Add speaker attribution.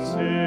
Speaker 1: mercy.